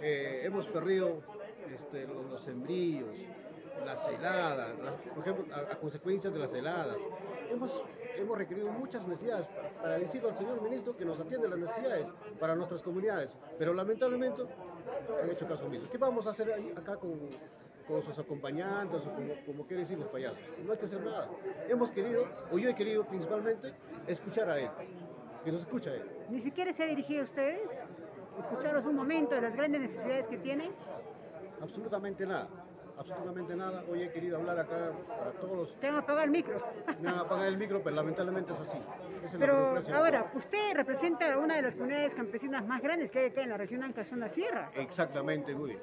eh, hemos perdido este, los, los sembríos, las heladas, las- por ejemplo, a, consecuencia de las heladas. Hemos, hemos requerido muchas necesidades para, para decirle al señor ministro que nos atiende las necesidades para nuestras comunidades, pero lamentablemente han hecho caso omiso. ¿Qué vamos a hacer acá con, con sus acompañantes o como, como quieren decir los payasos? No hay que hacer nada. Hemos querido, o yo he querido principalmente, escuchar a él, que nos escucha a él. Ni siquiera se ha dirigido a ustedes. Escucharos un momento de las grandes necesidades que tienen. Absolutamente nada, absolutamente nada. Hoy he querido hablar acá para todos los... Te van a apagar el micro. Me han apagado el micro, pero lamentablemente es así. Es Pero ahora, usted representa a una de las comunidades campesinas más grandes que hay acá en la región Ancash, son la Sierra. Exactamente, Woody.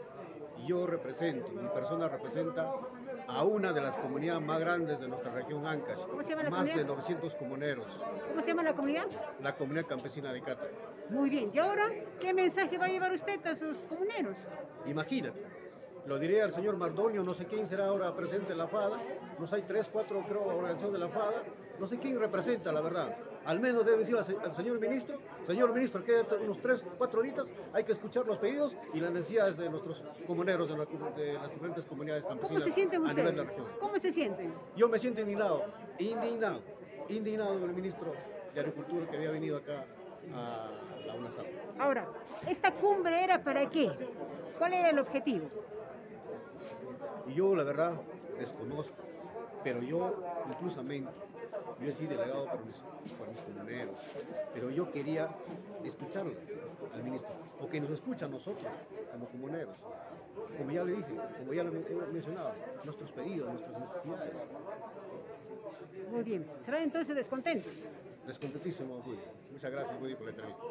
Yo represento, mi persona representa a una de las comunidades más grandes de nuestra región Ancash. ¿Cómo se llama la Más de comunidad? 900 comuneros. ¿Cómo se llama la comunidad? La comunidad campesina de Cata. Muy bien. ¿Y ahora qué mensaje va a llevar usted a sus comuneros? Imagínate. Lo diré al señor Mardonio, no sé quién será ahora presente en la FADA. Nos hay tres, cuatro, creo, organizaciones de la FADA. No sé quién representa, la verdad. Al menos debe decir al, se- al señor ministro, señor ministro, quédate unos tres, cuatro horitas, hay que escuchar los pedidos y las necesidades de nuestros comuneros de, la- de las diferentes comunidades ¿Cómo campesinas se sienten a nivel de la ustedes? región. ¿Cómo se sienten? Yo me siento indignado, indignado, indignado con el ministro de Agricultura que había venido acá a la UNASAP. Ahora, ¿esta cumbre era para qué? ¿Cuál era el objetivo? Yo, la verdad, desconozco, pero yo, inclusamente, yo he sido delegado por mis, por mis comuneros, pero yo quería escucharlo al ministro, o que nos escucha a nosotros, como comuneros. Como ya le dije, como ya lo he mencionado, nuestros pedidos, nuestras necesidades. Muy bien. ¿Serán entonces descontentos? Descontentísimo, Woody. Muchas gracias, Woody, por la entrevista.